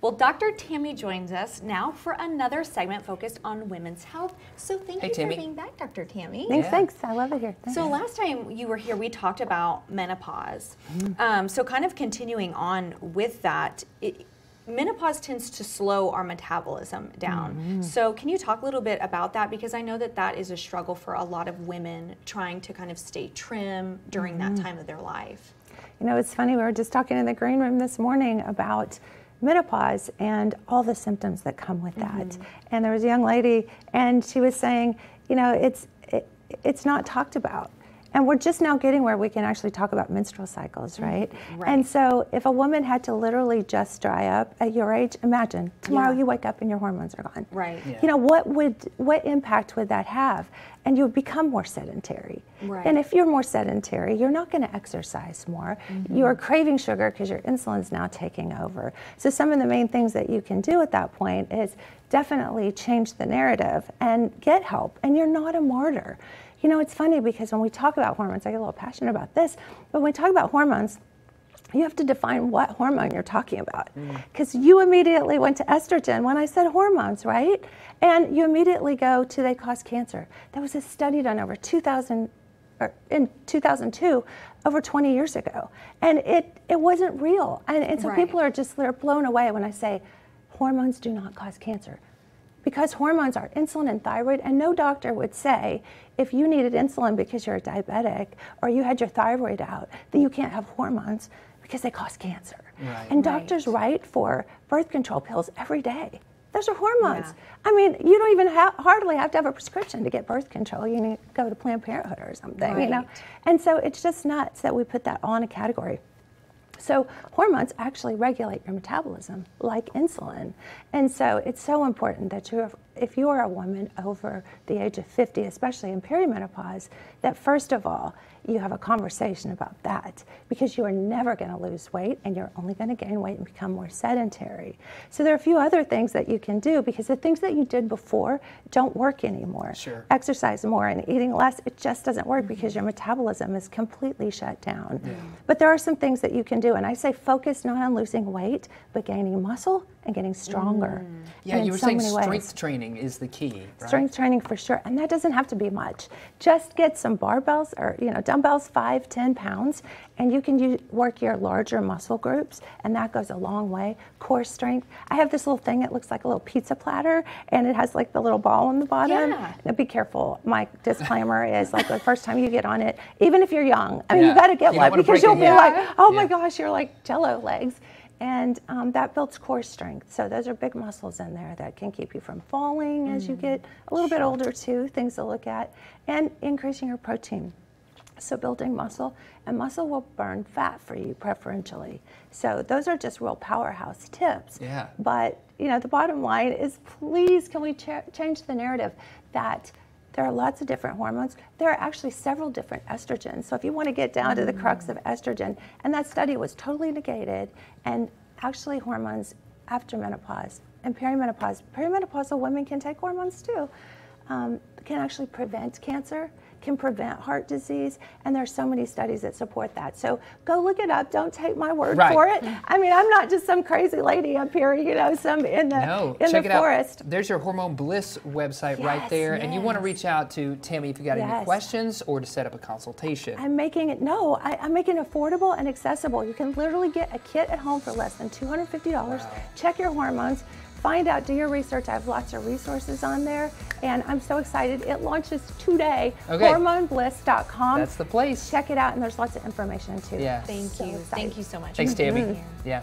Well, Dr. Tammy joins us now for another segment focused on women's health. So thank Hey, you Tammy. for being back, Dr. Tammy. Thanks, Yeah. thanks. I love it here. Thanks. So last time you were here, we talked about menopause. Mm-hmm. Um, so kind of continuing on with that, it, menopause tends to slow our metabolism down. Mm-hmm. So can you talk a little bit about that? Because I know that that is a struggle for a lot of women trying to kind of stay trim during Mm-hmm. that time of their life. You know, it's funny, we were just talking in the green room this morning about menopause and all the symptoms that come with that. Mm-hmm. And there was a young lady, and she was saying, you know, it's, it, it's not talked about. And we're just now getting where we can actually talk about menstrual cycles, mm-hmm. right? Right. And so if a woman had to literally just dry up at your age, imagine tomorrow Yeah. you wake up and your hormones are gone. Right. Yeah. You know, what would what impact would that have? And you would become more sedentary. Right. And if you're more sedentary, you're not going to exercise more. Mm-hmm. You're craving sugar because your insulin's now taking over. So some of the main things that you can do at that point is definitely change the narrative and get help. And you're not a martyr. You know, it's funny because when we talk about hormones, I get a little passionate about this, but when we talk about hormones, you have to define what hormone you're talking about. Mm. Because you immediately went to estrogen when I said hormones, right? And you immediately go to they cause cancer. There was a study done over 2000, or in 2002, over 20 years ago. And it, it wasn't real. And, and so Right. people are just they're blown away when I say hormones do not cause cancer. Because hormones are insulin and thyroid, and no doctor would say if you needed insulin because you're a diabetic or you had your thyroid out, that you can't have hormones because they cause cancer. Right. And Right. doctors write for birth control pills every day. Those are hormones. Yeah. I mean, you don't even ha- hardly have to have a prescription to get birth control. You need to go to Planned Parenthood or something, right. you know. And so it's just nuts that we put that all in a category. So hormones actually regulate your metabolism, like insulin. And so it's so important that you, if you are a woman over the age of 50, especially in perimenopause, that first of all, you have a conversation about that because you are never going to lose weight and you're only going to gain weight and become more sedentary. So there are a few other things that you can do because the things that you did before don't work anymore. Sure. Exercise more and eating less, it just doesn't work mm-hmm. because your metabolism is completely shut down. Yeah. But there are some things that you can do. And I say focus not on losing weight, but gaining muscle and getting stronger. Mm. Yeah, And you were so saying many ways. strength training is the key, right? Strength training for sure, and that doesn't have to be much. Just get some barbells or you know dumbbells, five, ten pounds, and you can use, work your larger muscle groups, and that goes a long way. Core strength. I have this little thing. It looks like a little pizza platter, and it has like the little ball on the bottom. Yeah. Now be careful. My disclaimer is like the first time you get on it, even if you're young, I mean Yeah. you got to get You one because you'll be like, oh my gosh, you're like Jello legs. And um, that builds core strength. So those are big muscles in there that can keep you from falling as you get a little bit older too. Things to look at, and increasing your protein. So building muscle, and muscle will burn fat for you preferentially. So those are just real powerhouse tips. Yeah. But you know, the bottom line is, please, can we cha- change the narrative that there are lots of different hormones. There are actually several different estrogens. So if you want to get down to the crux mm. of estrogen, and that study was totally negated, and actually hormones after menopause and perimenopause. Perimenopausal women can take hormones too. Um, can actually prevent cancer, can prevent heart disease, and there's so many studies that support that. So go look it up. Don't take my word Right. for it. I mean, I'm not just some crazy lady up here, you know, some in the No, in check the it forest. out. There's your Hormone Bliss website right Yes, there. And you want to reach out to Tammy if you got any questions or to set up a consultation. I'm making it no, I, I'm making it affordable and accessible. You can literally get a kit at home for less than $250. Check your hormones, find out, do your research. I have lots of resources on there, and I'm so excited. It launches today. Okay. Hormonebliss.com. That's the place. Check it out, and there's lots of information too. Yeah. Thank So you. excited. Thank you so much. Thanks, for being Tammy. Mm-hmm. Yeah.